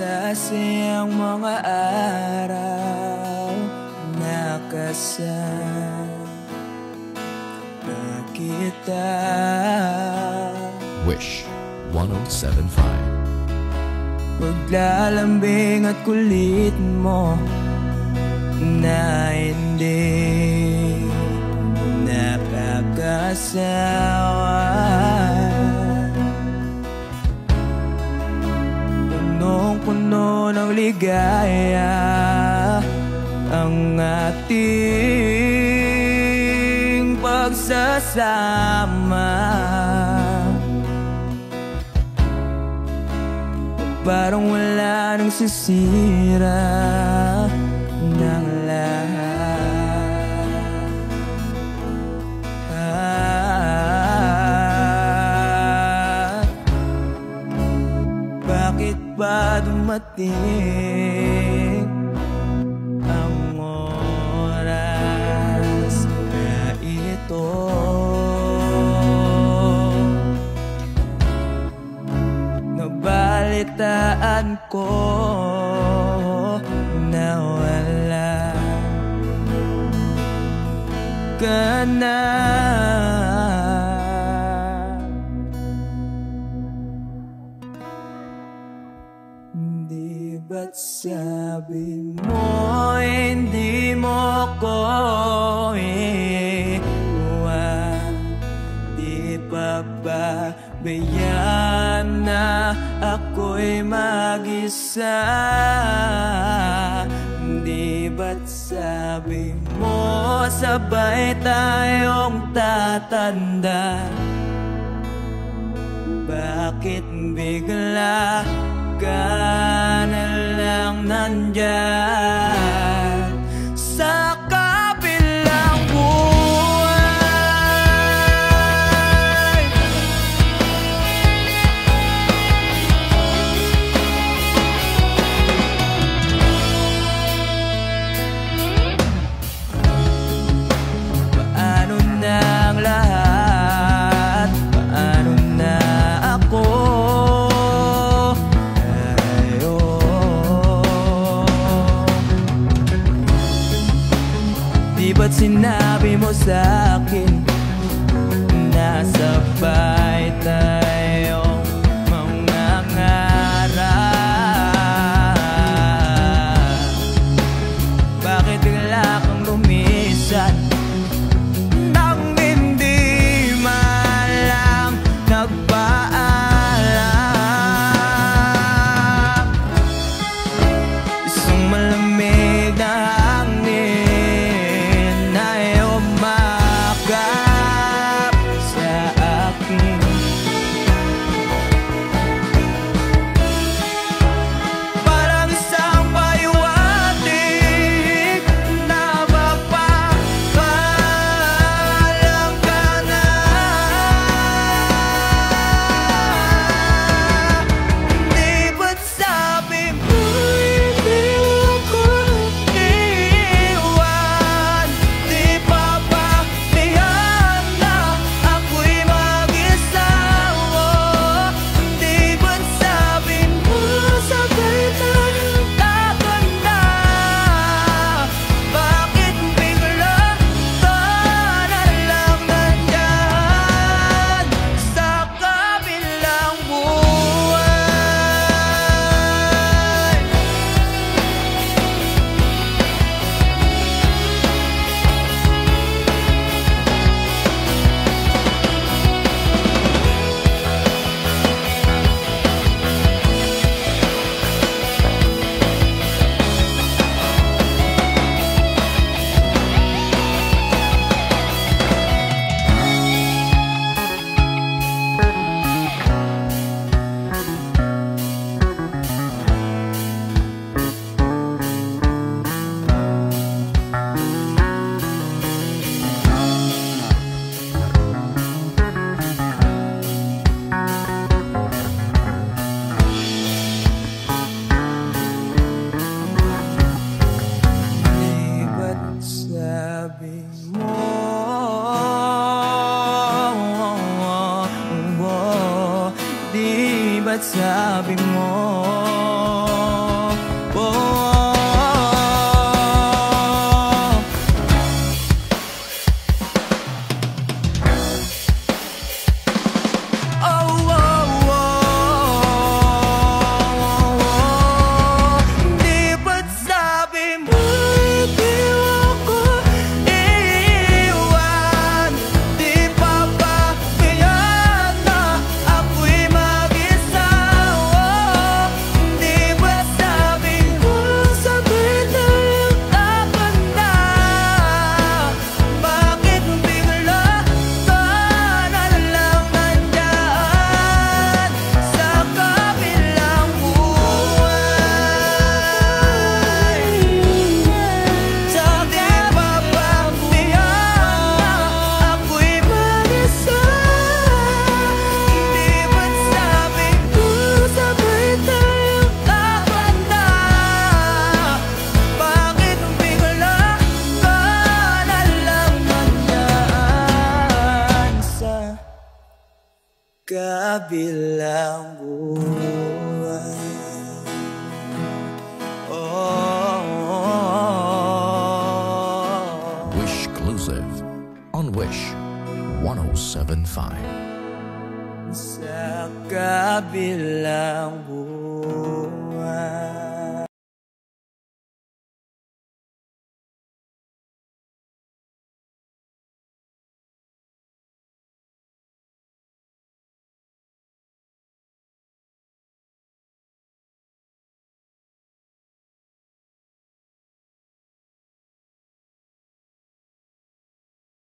Masasayang mga araw Nakasama kita Wish 1075 Paglalambing at kulit mo Na Punong-puno ng ligaya Ang ating pagsasama. Parang wala nang sisira ng Bakit ba dumating ang oras na ito? Nabalitaan ko na wala ka na ba't sabi mo hindi mo ko iwan Di pa ba bayan na ako'y mag-isa? Di ba't sabi mo sabay tayong tatanda? Bakit bigla ka na lang ba't sinabi mo sa'kin Nasabay tayong mangangarap Bakit bigla kang lumisan Nang hindi man lang ba't sabi mo 1075. Sa kabilang buhay